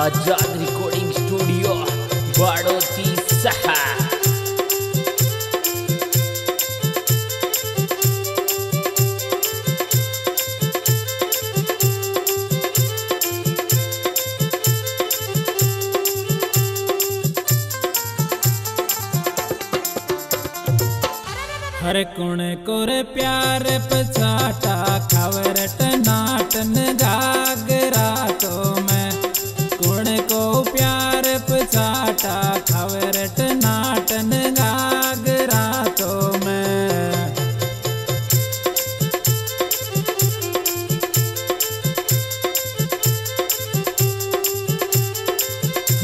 आज़ाद recording studio बाड़ोती सहा। हर कुण कोरे प्यार पस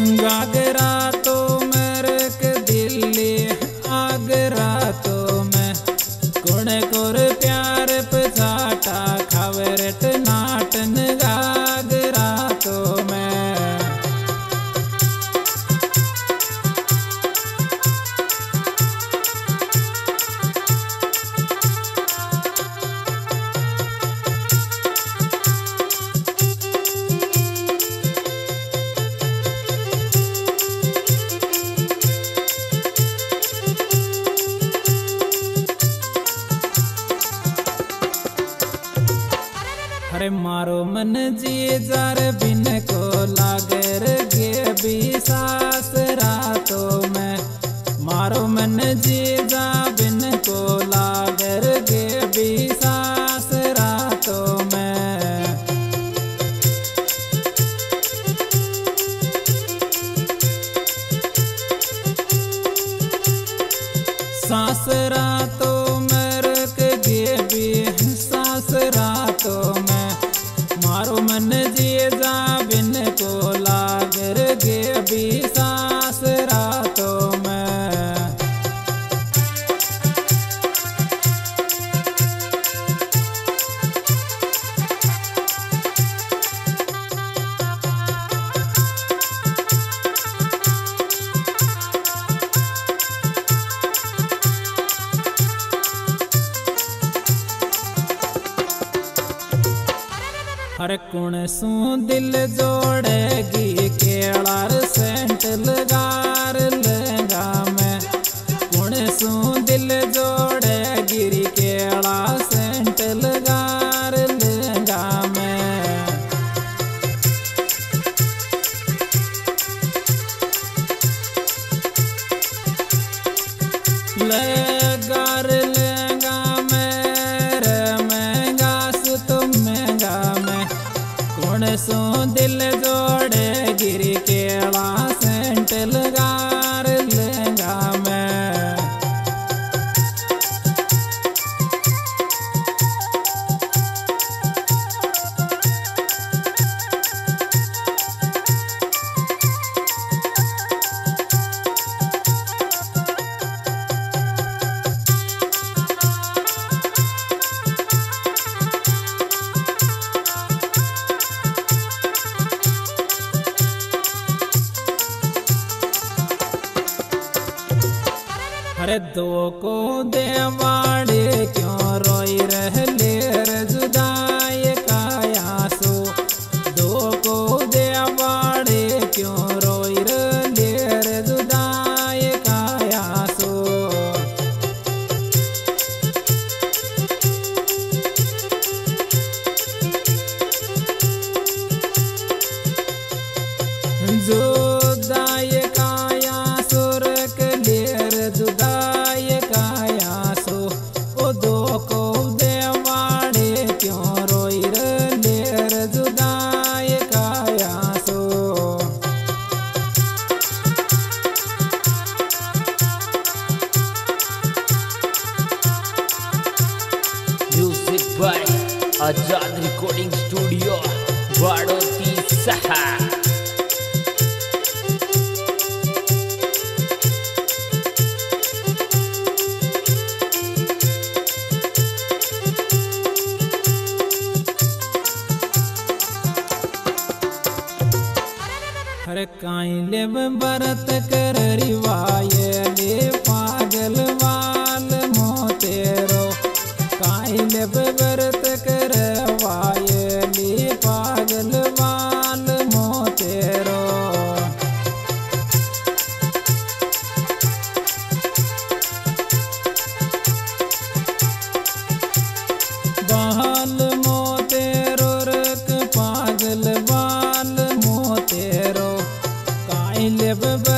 गंगा तेरा मारो मन जी जर बिन को लागर गे भी सास रातों में। मारो मन जी मारो मन जी जा बिन को लागर गे बीसा ਹਰ ਕੁਣ ਸੂ ਦਿਲ ਜੋੜੇ दो को देवाड़े क्यों रोई रहले? आज़ाद रिकॉर्डिंग स्टूडियो बाड़ोती सहा। हर काई ले बरत कर रिवायत। never.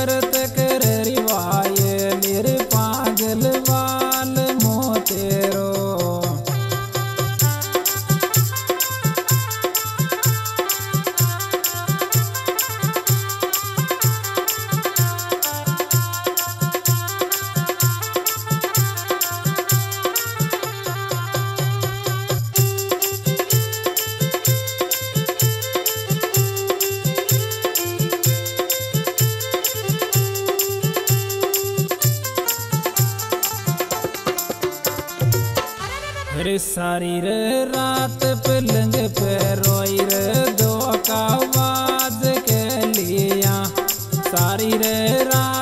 रे सारी रे, रात पलंग पे रोई रे दो का आवाज़ के लिया सारी रे, रात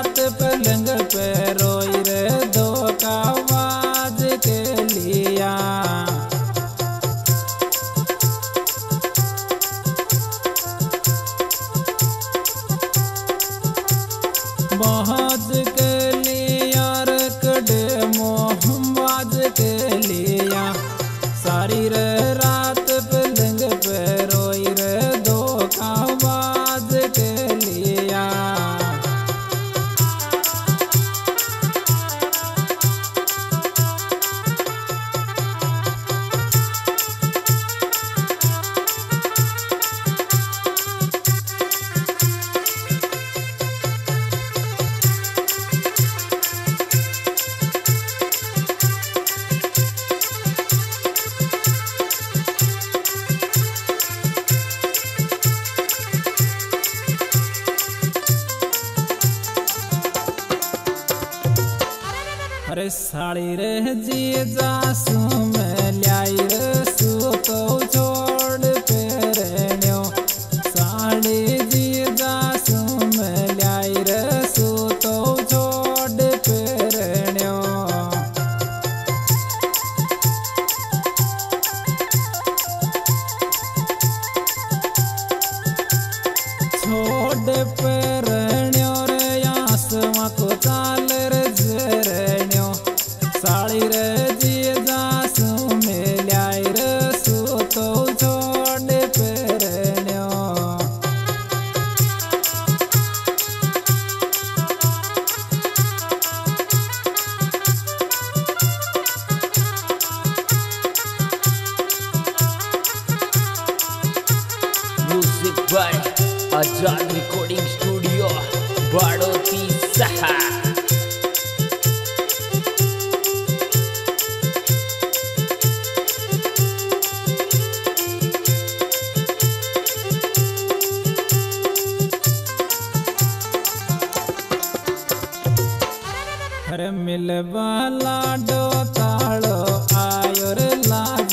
अरे साड़ी रह जी जासू में लाई रे बाय आज़ाद रिकॉर्डिंग स्टूडियो बाड़ोती सहा। हर मिलवाला डो ताड़ो आयो लाज